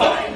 Bye.